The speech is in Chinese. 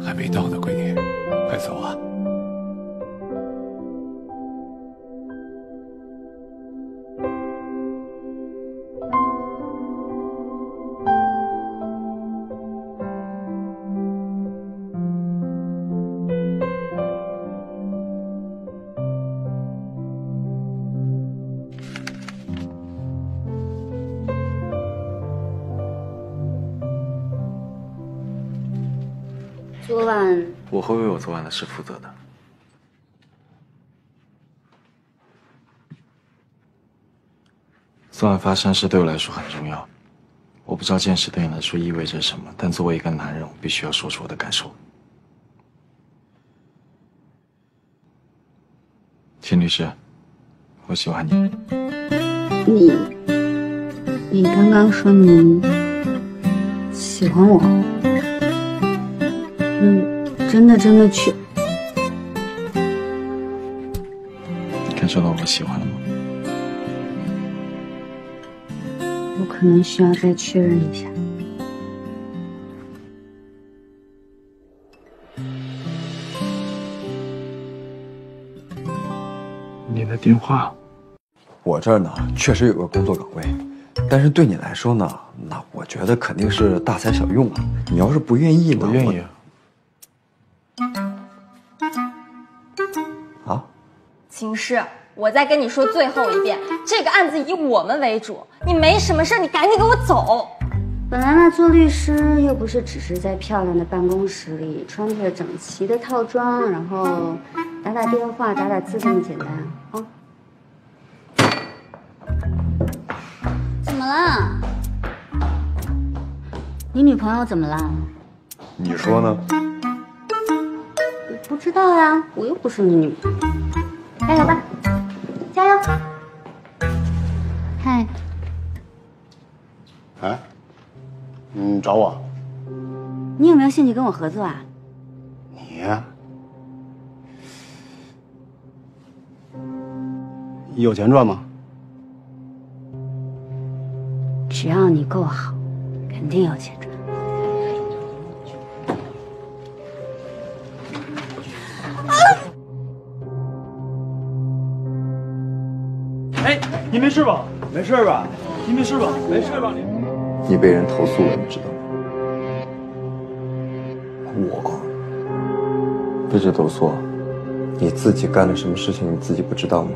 还没到呢，闺女，快走啊！昨晚我会为我昨晚的事负责的。昨晚发生的事对我来说很重要，我不知道这件事对你来说意味着什么，但作为一个男人，我必须要说出我的感受。秦律师，我喜欢你。你，你刚刚说你喜欢我，嗯，真的真的去，你感受到我喜欢了吗？我可能需要再确认一下。你的电话。我这儿呢，确实有个工作岗位，但是对你来说呢，那我觉得肯定是大材小用啊。你要是不愿意呢，我愿意秦师，我再跟你说最后一遍，这个案子以我们为主，你没什么事，你赶紧给我走。本来呢，做律师又不是只是在漂亮的办公室里穿着整齐的套装，然后打打电话、打打字这么简单啊。怎么了？你女朋友怎么了？你说呢？我不知道呀，我又不是你女朋友。加油吧，加油！嗨，哎，你找我？你有没有兴趣跟我合作啊？你呀？有钱赚吗？只要你够好，肯定有钱赚。哎，你没事吧？没事吧？你没事吧？没事吧？你你被人投诉了，你知道吗？我被谁投诉，你自己干了什么事情，你自己不知道吗？